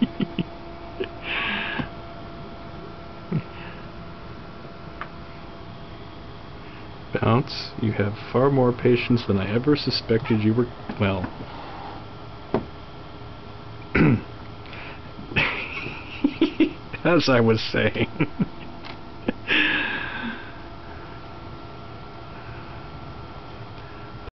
Bounce, you have far more patience than I ever suspected you were... well... As I was saying...